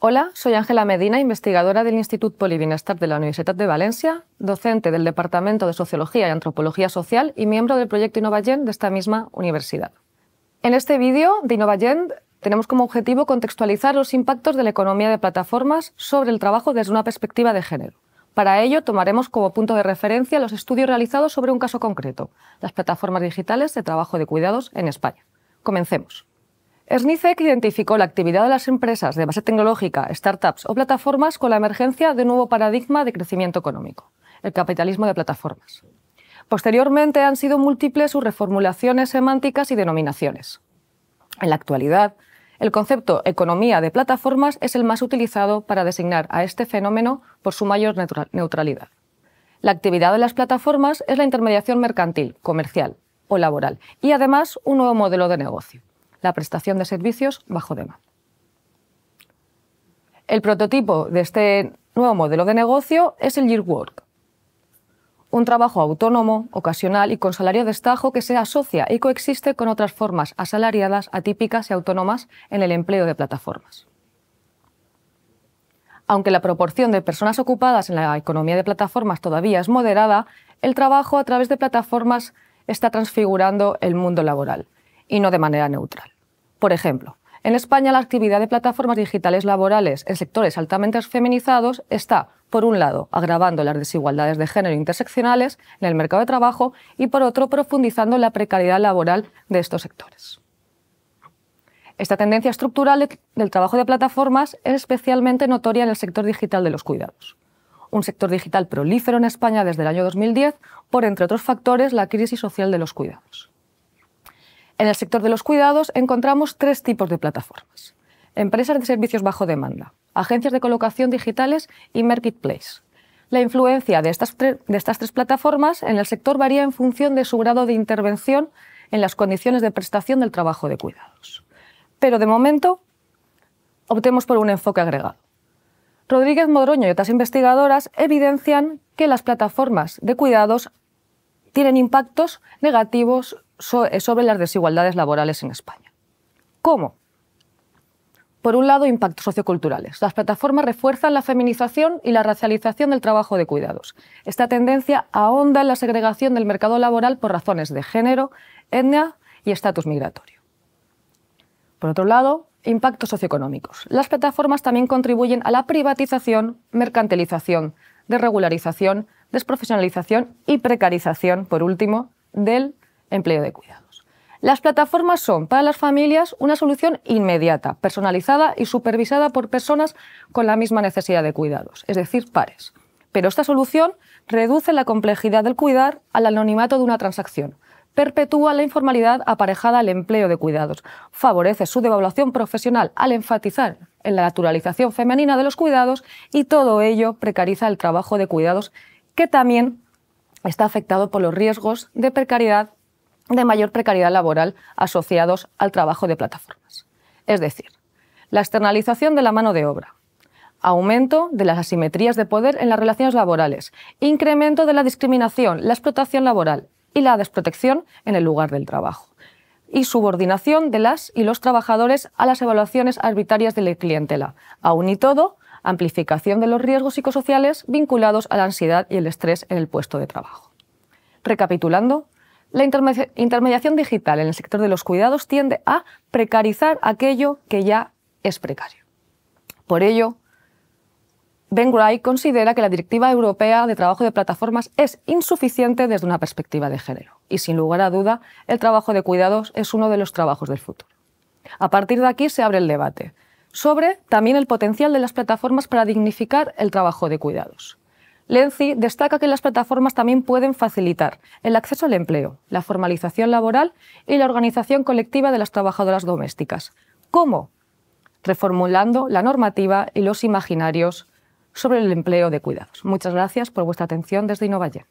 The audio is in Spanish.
Hola, soy Ángela Medina, investigadora del Institut Polibinestar de la Universidad de Valencia, docente del Departamento de Sociología y Antropología Social y miembro del proyecto InnovaGen de esta misma universidad. En este vídeo de InnovaGen tenemos como objetivo contextualizar los impactos de la economía de plataformas sobre el trabajo desde una perspectiva de género. Para ello tomaremos como punto de referencia los estudios realizados sobre un caso concreto, las plataformas digitales de trabajo de cuidados en España. Comencemos. SNICEC identificó la actividad de las empresas de base tecnológica, startups o plataformas con la emergencia de un nuevo paradigma de crecimiento económico, el capitalismo de plataformas. Posteriormente han sido múltiples sus reformulaciones semánticas y denominaciones. En la actualidad, el concepto economía de plataformas es el más utilizado para designar a este fenómeno por su mayor neutralidad. La actividad de las plataformas es la intermediación mercantil, comercial o laboral y además un nuevo modelo de negocio la prestación de servicios bajo demanda. El prototipo de este nuevo modelo de negocio es el Year Work, un trabajo autónomo, ocasional y con salario de estajo que se asocia y coexiste con otras formas asalariadas, atípicas y autónomas en el empleo de plataformas. Aunque la proporción de personas ocupadas en la economía de plataformas todavía es moderada, el trabajo a través de plataformas está transfigurando el mundo laboral y no de manera neutral. Por ejemplo, en España la actividad de plataformas digitales laborales en sectores altamente feminizados está, por un lado, agravando las desigualdades de género interseccionales en el mercado de trabajo y, por otro, profundizando la precariedad laboral de estos sectores. Esta tendencia estructural del trabajo de plataformas es especialmente notoria en el sector digital de los cuidados. Un sector digital prolífero en España desde el año 2010 por, entre otros factores, la crisis social de los cuidados. En el sector de los cuidados encontramos tres tipos de plataformas. Empresas de servicios bajo demanda, agencias de colocación digitales y marketplace. La influencia de estas, de estas tres plataformas en el sector varía en función de su grado de intervención en las condiciones de prestación del trabajo de cuidados. Pero de momento, optemos por un enfoque agregado. Rodríguez Modroño y otras investigadoras evidencian que las plataformas de cuidados tienen impactos negativos sobre las desigualdades laborales en España. ¿Cómo? Por un lado, impactos socioculturales. Las plataformas refuerzan la feminización y la racialización del trabajo de cuidados. Esta tendencia ahonda en la segregación del mercado laboral por razones de género, etnia y estatus migratorio. Por otro lado, impactos socioeconómicos. Las plataformas también contribuyen a la privatización, mercantilización, desregularización, desprofesionalización y precarización, por último, del empleo de cuidados. Las plataformas son para las familias una solución inmediata, personalizada y supervisada por personas con la misma necesidad de cuidados, es decir, pares. Pero esta solución reduce la complejidad del cuidar al anonimato de una transacción, perpetúa la informalidad aparejada al empleo de cuidados, favorece su devaluación profesional al enfatizar en la naturalización femenina de los cuidados y todo ello precariza el trabajo de cuidados que también está afectado por los riesgos de precariedad de mayor precariedad laboral asociados al trabajo de plataformas. Es decir, la externalización de la mano de obra, aumento de las asimetrías de poder en las relaciones laborales, incremento de la discriminación, la explotación laboral y la desprotección en el lugar del trabajo, y subordinación de las y los trabajadores a las evaluaciones arbitrarias de la clientela. Aún y todo, amplificación de los riesgos psicosociales vinculados a la ansiedad y el estrés en el puesto de trabajo. Recapitulando, la intermediación digital en el sector de los cuidados tiende a precarizar aquello que ya es precario. Por ello, Ben Gray considera que la Directiva Europea de Trabajo de Plataformas es insuficiente desde una perspectiva de género. Y sin lugar a duda, el trabajo de cuidados es uno de los trabajos del futuro. A partir de aquí se abre el debate sobre también el potencial de las plataformas para dignificar el trabajo de cuidados. Lenzi destaca que las plataformas también pueden facilitar el acceso al empleo, la formalización laboral y la organización colectiva de las trabajadoras domésticas. ¿Cómo? Reformulando la normativa y los imaginarios sobre el empleo de cuidados. Muchas gracias por vuestra atención desde Innovalle.